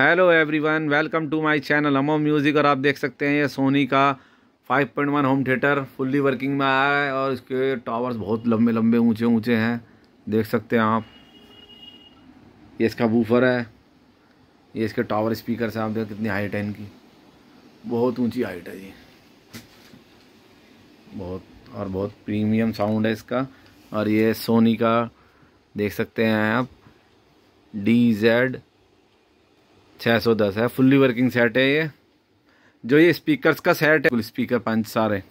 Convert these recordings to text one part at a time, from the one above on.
Hello everyone welcome to my channel Amo music और आप देख सकते हैं ये सोनी का 5.1 होम थिएटर फुल्ली वर्किंग में आया है और इसके टावर्स बहुत लंबे लंबे ऊँचे ऊँचे हैं। देख सकते हैं आप। ये इसका बूफर है। ये इसके टावर स्पीकर से आप देख कितनी हाइट है इनकी। बहुत ऊँची हाइट है ये। बहुत और बहुत प्रीमियम साउंड है इसका। और ये सोनी का देख सकते हैं आप। डी जेड छः सौ दस है। फुल्ली वर्किंग सेट है ये। जो ये स्पीकर्स का सेट है फुल स्पीकर पाँच सारे।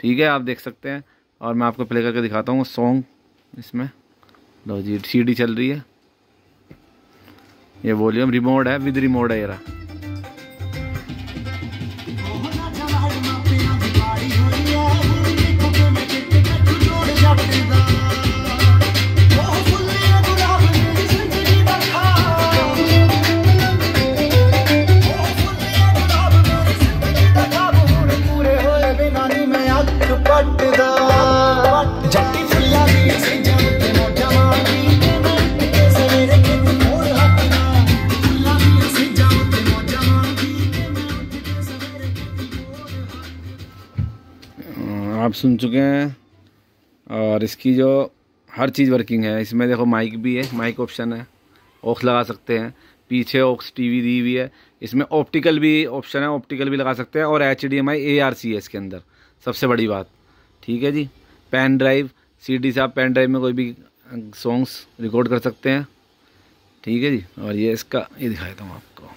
ठीक है, आप देख सकते हैं। और मैं आपको प्ले करके दिखाता हूँ सॉन्ग इसमें। लो जी सी चल रही है। ये वॉल्यूम रिमोट है विद रिमोट है ये आप सुन चुके हैं और इसकी जो हर चीज़ वर्किंग है, इसमें देखो माइक भी है माइक ऑप्शन है ऑक्स लगा सकते हैं, पीछे ऑक्स टीवी दी हुई है, इसमें ऑप्टिकल भी ऑप्शन है ऑप्टिकल भी लगा सकते हैं और H D M I A R C है इसके अंदर, सबसे बड़ी बात, ठीक है जी? पेन ड्राइव सी डी से आप पेन ड्राइव में कोई भी सॉन्ग्स रिकॉर्ड कर सकते हैं, ठीक है जी? और ये इसका, ये दिखा देता हूँ आपको।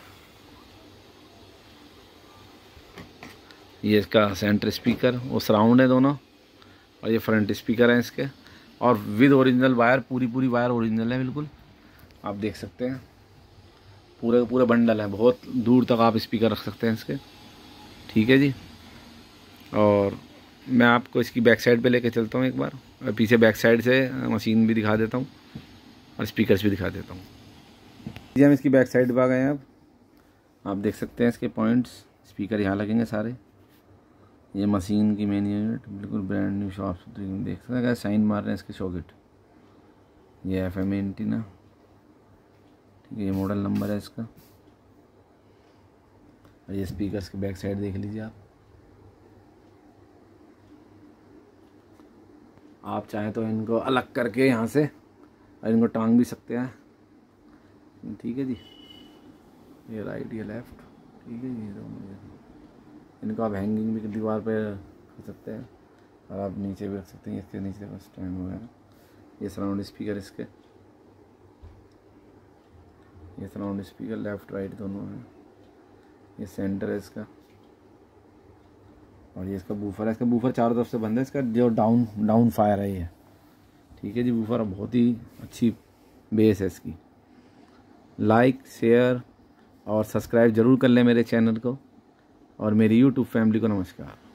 ये इसका सेंटर स्पीकर वो सराउंड है दोनों, और ये फ्रंट स्पीकर है इसके, और विद ओरिजिनल वायर पूरी पूरी वायर ओरिजिनल है बिल्कुल। आप देख सकते हैं। पूरे पूरे बंडल है। बहुत दूर तक आप स्पीकर रख सकते हैं इसके। ठीक है जी? और मैं आपको इसकी बैक साइड पे लेके चलता हूँ एक बार, और पीछे बैक साइड से मशीन भी दिखा देता हूँ, और स्पीकर्स भी दिखा देता हूँ। जी, हम इसकी बैक साइड पर आ गए हैं अब। आप देख सकते हैं इसके पॉइंट्स स्पीकर यहाँ लगेंगे सारे। ये मशीन की मेन यूनिट बिल्कुल ब्रांड न्यू शॉप देख सकते हैं। साइन मार रहे हैं इसके शॉकेट ये एफ़ एम एंटीना ठीक है, ये मॉडल नंबर है इसका। और ये स्पीकर्स की बैक साइड देख लीजिए आप। आप चाहें तो इनको अलग करके यहाँ से, और इनको टांग भी सकते हैं। ठीक है जी। ये राइट ये लेफ़्ट ठीक है जी दोनों इनको आप हैंगिंग भी दीवार पे कर सकते हैं और आप नीचे भी रख सकते हैं, इसके नीचे स्टैंड वगैरह ये सराउंड स्पीकर इसके। ये सराउंड स्पीकर लेफ़्ट राइट दोनों हैं। ये सेंटर है इसका। और ये इसका बूफर है। इसका बूफर चारों तरफ़ से बंद है। इसका जो डाउन डाउन फायर है ये। ठीक है जी बूफर बहुत ही अच्छी बेस है इसकी। लाइक शेयर और सब्सक्राइब ज़रूर कर लें मेरे चैनल को। और मेरी यूट्यूब फैमिली को नमस्कार।